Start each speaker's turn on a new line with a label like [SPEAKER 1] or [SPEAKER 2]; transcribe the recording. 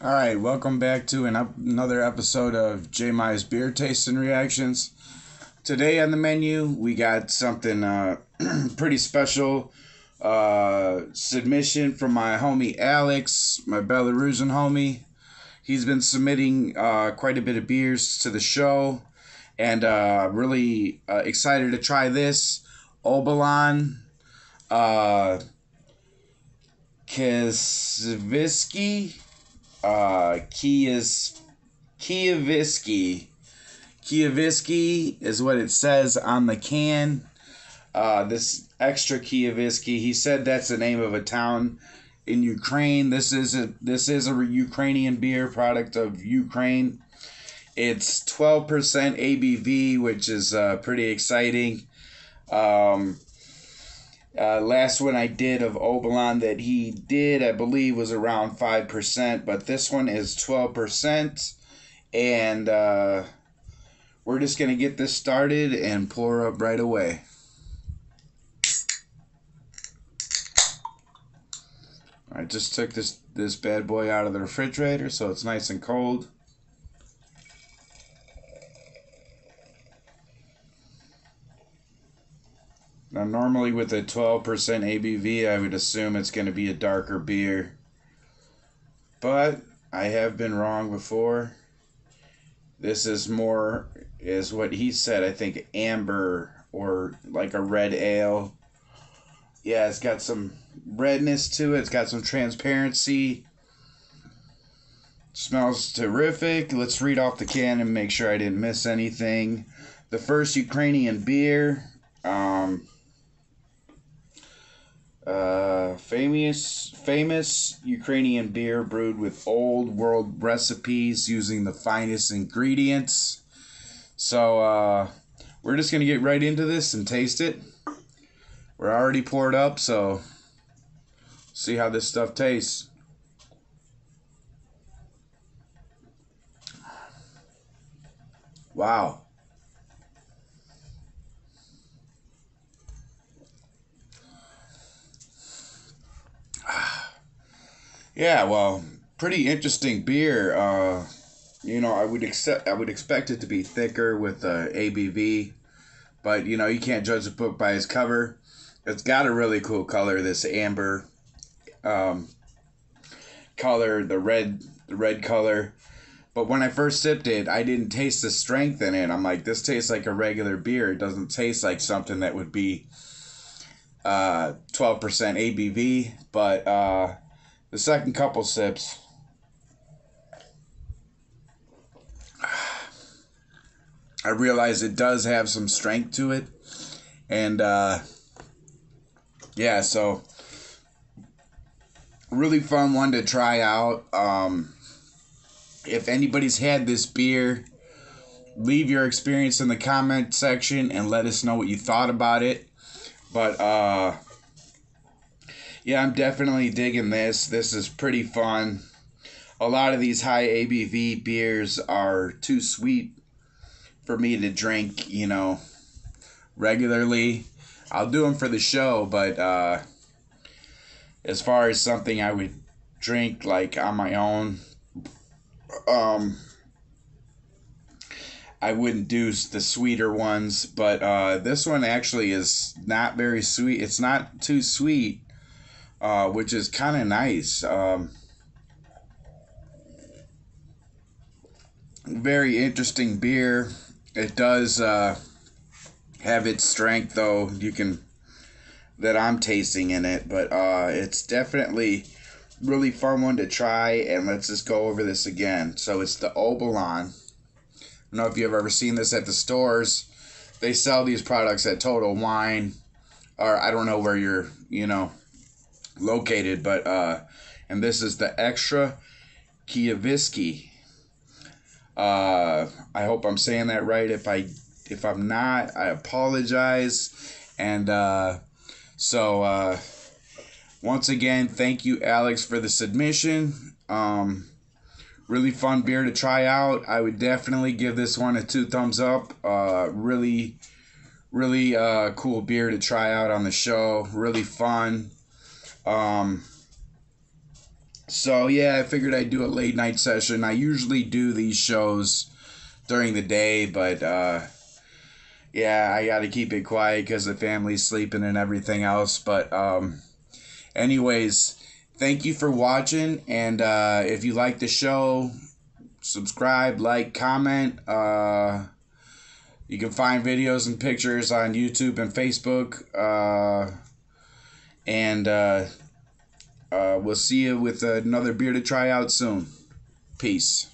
[SPEAKER 1] All right, welcome back to an another episode of J-miah's Beer Tasting Reactions. Today on the menu, we got something uh, pretty special. Uh, submission from my homie Alex, my Belarusian homie. He's been submitting uh, quite a bit of beers to the show, and uh, really uh, excited to try this Obolon uh, uh, Kias Kiavisky. Kiavisky is what it says on the can. Uh, this extra Kiavisky, he said that's the name of a town in Ukraine. This is a this is a Ukrainian beer product of Ukraine. It's 12% ABV, which is uh, pretty exciting. Um, uh, last one I did of Obolon that he did, I believe, was around 5%, but this one is 12%. And uh, we're just going to get this started and pour up right away. I just took this, this bad boy out of the refrigerator so it's nice and cold. Now, normally with a 12% ABV, I would assume it's going to be a darker beer. But I have been wrong before. This is more, is what he said, I think amber or like a red ale. Yeah, it's got some redness to it, it's got some transparency. Smells terrific. Let's read off the can and make sure I didn't miss anything. The first Ukrainian beer. Um, uh, famous famous Ukrainian beer brewed with old world recipes using the finest ingredients. So uh, we're just gonna get right into this and taste it. We're already poured up, so see how this stuff tastes. Wow. Yeah, well, pretty interesting beer. Uh, you know, I would accept, I would expect it to be thicker with uh, ABV, but you know, you can't judge a book by its cover. It's got a really cool color, this amber um, color, the red, the red color. But when I first sipped it, I didn't taste the strength in it. I'm like, this tastes like a regular beer. It doesn't taste like something that would be uh, 12% ABV, but uh, the second couple sips. I realize it does have some strength to it. And uh, yeah, so really fun one to try out. Um, if anybody's had this beer, leave your experience in the comment section and let us know what you thought about it. But uh, yeah, I'm definitely digging this. This is pretty fun. A lot of these high ABV beers are too sweet for me to drink, you know, regularly. I'll do them for the show, but uh, as far as something I would drink like on my own, um, I wouldn't do the sweeter ones, but uh, this one actually is not very sweet. It's not too sweet, uh, which is kind of nice. Um, very interesting beer. It does uh, have its strength, though. You can that I'm tasting in it, but uh, it's definitely really fun one to try. And let's just go over this again. So it's the Obolon. I don't know if you've ever seen this at the stores. They sell these products at Total Wine, or I don't know where you're, you know, located, but uh, and this is the extra Kiavisky. Uh, I hope I'm saying that right. If I if I'm not, I apologize. And uh, so uh, once again, thank you, Alex, for the submission. Um, really fun beer to try out. I would definitely give this one a two thumbs up. Uh, really, really uh, cool beer to try out on the show. Really fun. Um, So yeah, I figured I'd do a late night session. I usually do these shows during the day, but uh, yeah, I got to keep it quiet because the family's sleeping and everything else. But um, anyways, thank you for watching, and uh, if you like the show, subscribe, like, comment. Uh, you can find videos and pictures on YouTube and Facebook. Uh, and uh, uh, we'll see you with another beer to try out soon. Peace.